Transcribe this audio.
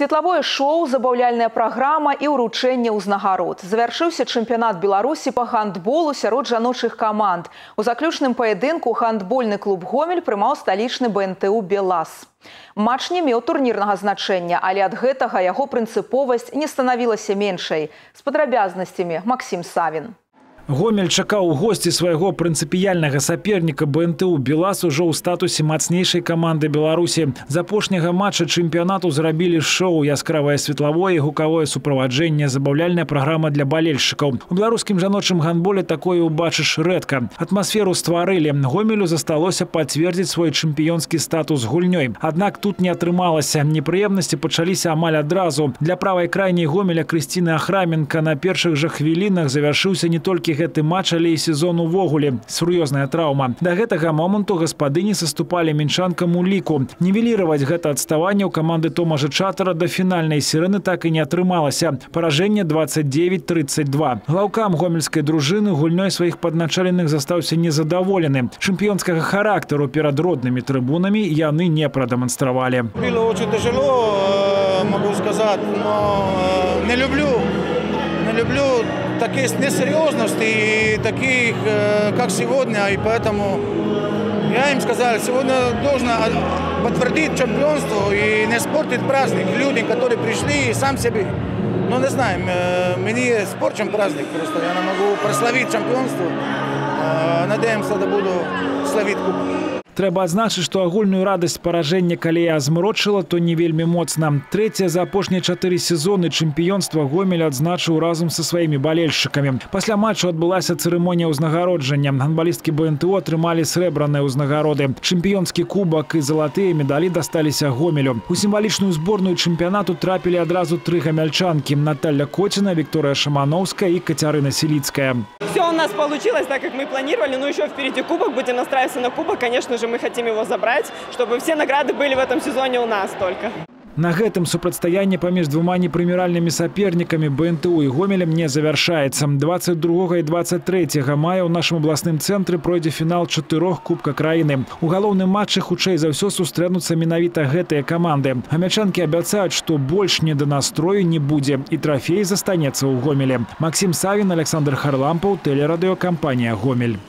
Светлавое шоу, забаўляльная праграма і ўручэнне ўзнагарод. Завяршыўся чэмпіянат Беларусі па гандболу сярод жаночых каманд. У заключным паядынку гандбольны клуб Гомель прымаў сталічны БНТУ Белас. Матч не меў турнірнага значэння, але ад гэтага яго прынцыповасць не станавілася меншай. З падрабязнасцямі Максім Савін. Гомель чакаў у госці свайго прынцыпіяльнага саперніка БНТУ Белас ужо ў статусе мацнейшай каманды Беларусі. З апошняга матча чэмпіянату зрабілі шоу яскравае светлавое і гукавое суправаджэнне, забаўляльная праграма для балельшчыкаў. У беларускім жаночым гандболе такое убачыш рэдка. Атмасферу стварылі. Гомелю засталося пацвердзіць свой чэмпіёнскі статус гульнёй. Аднак тут не атрымалася. Непрыемнасці пачаліся амаль адразу. Для правай крайняй гомеля Крысціны Ахраменка на першых жа хвілінах завяршыўся не толькі гэты матч, але і сезон увогуле. Сур'ёзная траўма. Да гэтага моманту гаспадыні саступалі мінчанкам у ліку. Нівеліраваць гэта адставанне ў каманды Томажа Чатара да фінальнай сірэны так і не атрымалася. Паражэнне 29-32. Глаўкам гомельскай дружыны гульнёй сваіх падначаленых застаўся незадаволены. Чэмпіёнскага характару перад роднымі трыбунамі яны не прадэманстравалі. Было очень тяжело, э, могу сказать, но э, не люблю, не люблю такие несерьезности и таких, э, как сегодня, и поэтому я им сказал, сегодня должно подтвердить чемпионство и не испортить праздник людям, которые пришли и сам себе. Ну, не знаю, мне спорт, чем праздник просто. Я не могу прославить чемпионство. Надеемся, да буду славить кубок. Трэба адзначыць, што агульную радасць паражэння калея змрочыла, то не вельмі моцна. Трэцяе за апошнія чатыры сезоны чэмпіёнства Гомель адзначыў разам са сваімі балельшчыкамі. Пасля матчу адбылася цырымонія ўзнагароджання. Гандбалісткі БНТО атрымалі срэбраныя ўзнагароды. Чэмпіёнскі кубак і залатыя медалі дасталіся Гомелю. У сімвалічную зборную чэмпіянату трапілі адразу тры гамяльчанкі: Наталья Коціна, Вікторыя Шамановская і Кацярына Селіцкая. Все у нас получилось так, как мы планировали. Но еще впереди кубок. Будем настраиваться на кубок. Конечно же, мы хотим его забрать, чтобы все награды были в этом сезоне у нас только. На гэтым супрацьстаянне паміж двума непрыміральнымі сапернікамі БНТУ і гомелем не завяршаецца. 22 і 23 мая ў нашым абласным цэнтры пройдзе фінал чатырох кубка краіны. У галоўным матчы хутчэй за ўсё сустрэнуцца менавіта гэтыя каманды. Амячанкі абяцаюць, што больш не да настрою не будзе і трафей застанецца ў гомеле. Максім Савін, Александр Харлампаў, тэлерадыёкампанія Гомель.